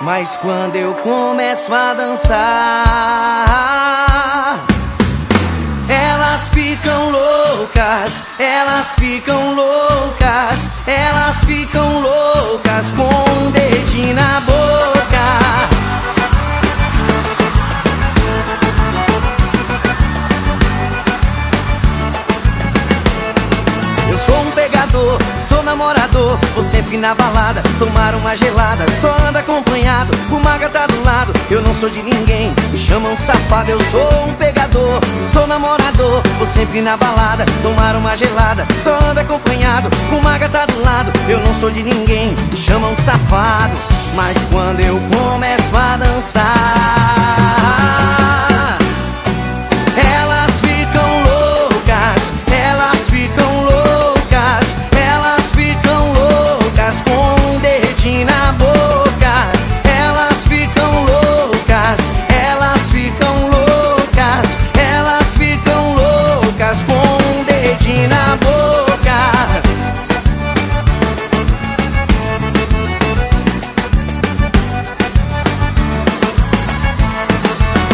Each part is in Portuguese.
Mas quando eu começo a dançar, elas ficam loucas, elas ficam loucas, elas ficam namorador, vou sempre na balada, tomar uma gelada, só ando acompanhado, uma gata do lado, eu não sou de ninguém, me chamam safado, eu sou um pegador, sou namorador, vou sempre na balada, tomar uma gelada, só ando acompanhado, uma gata do lado, eu não sou de ninguém, me chamam safado, mas quando eu começo a dançar,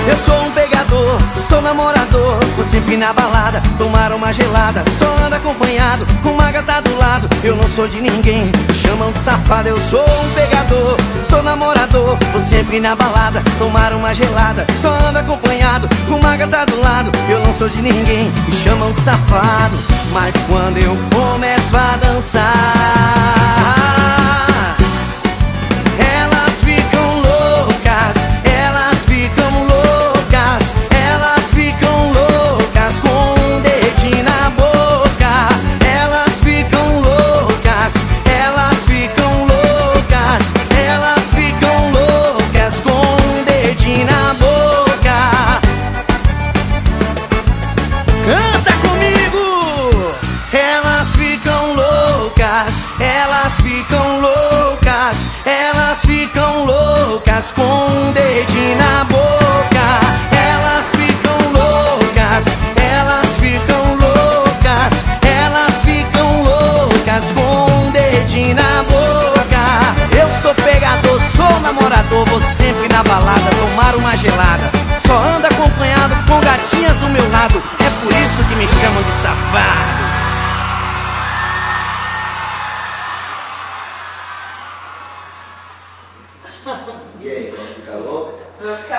Eu sou um pegador, sou namorador. Vou sempre na balada, tomar uma gelada. Só ando acompanhado, com uma gata do lado. Eu não sou de ninguém, chamam de safado. Eu sou um pegador, sou namorador. Vou sempre na balada, tomar uma gelada. Só ando acompanhado, com uma gata do lado. Eu não sou de ninguém, me chamam de safado. Mas quando eu começo a dançar elas ficam loucas, elas ficam loucas com um dedinho na boca. Elas ficam loucas, elas ficam loucas, elas ficam loucas com um dedinho na boca. Eu sou pegador, sou namorador, vou sempre na balada tomar uma gelada. Só ando acompanhado com gatinhas do meu lado, é por isso que me chamam de safado. ですか